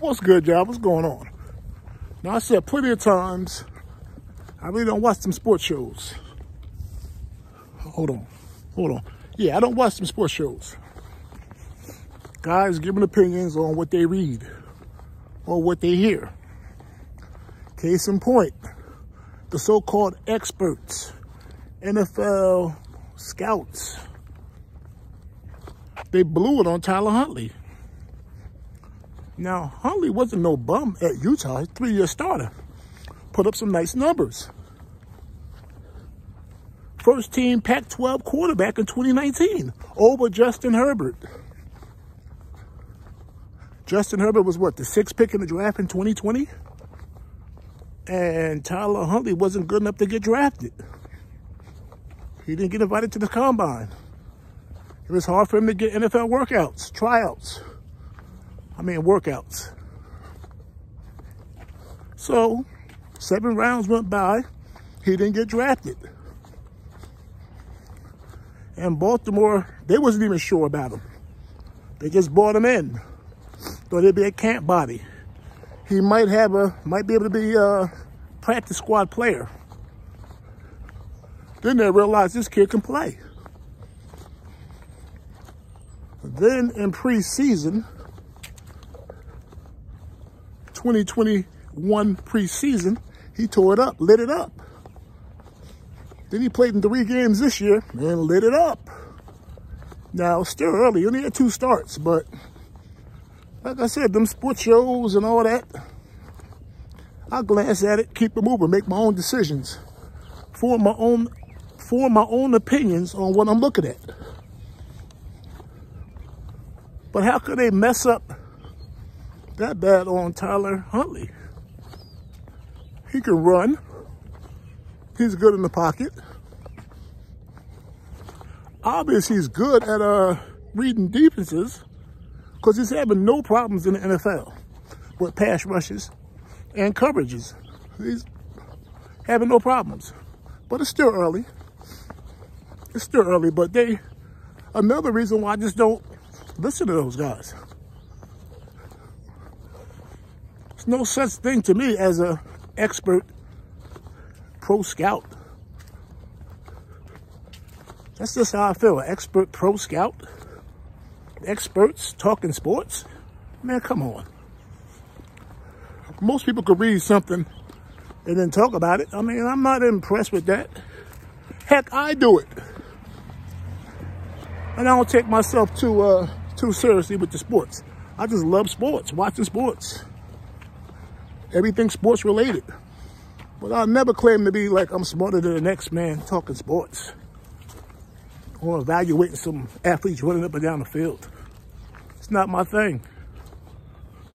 What's good, y'all? What's going on? Now, I said plenty of times, I really don't watch some sports shows. Hold on. Hold on. Yeah, I don't watch some sports shows. Guys giving opinions on what they read or what they hear. Case in point, the so-called experts, NFL scouts, they blew it on Tyler Huntley. Now, Huntley wasn't no bum at Utah, three-year starter. Put up some nice numbers. First team Pac-12 quarterback in 2019 over Justin Herbert. Justin Herbert was what, the sixth pick in the draft in 2020? And Tyler Huntley wasn't good enough to get drafted. He didn't get invited to the combine. It was hard for him to get NFL workouts, tryouts. I mean, workouts. So, seven rounds went by. He didn't get drafted. And Baltimore, they wasn't even sure about him. They just bought him in. Thought he'd be a camp body. He might have a, might be able to be a practice squad player. Then they realized this kid can play. Then in preseason, 2021 preseason, he tore it up, lit it up. Then he played in three games this year and lit it up. Now, still early. Only had two starts, but like I said, them sports shows and all that, I glance at it, keep it moving, make my own decisions, form my own, form my own opinions on what I'm looking at. But how could they mess up that bad on Tyler Huntley? He can run. He's good in the pocket. Obviously, he's good at uh, reading defenses because he's having no problems in the NFL with pass rushes and coverages. He's having no problems. But it's still early. It's still early, but they, another reason why I just don't listen to those guys. There's no such thing to me as a expert pro scout. That's just how I feel, an expert pro scout experts talking sports? Man, come on. Most people could read something and then talk about it. I mean, I'm not impressed with that. Heck, I do it. And I don't take myself too uh, too seriously with the sports. I just love sports, watching sports. Everything sports related. But I'll never claim to be like I'm smarter than the next man talking sports or evaluating some athletes running up and down the field. It's not my thing.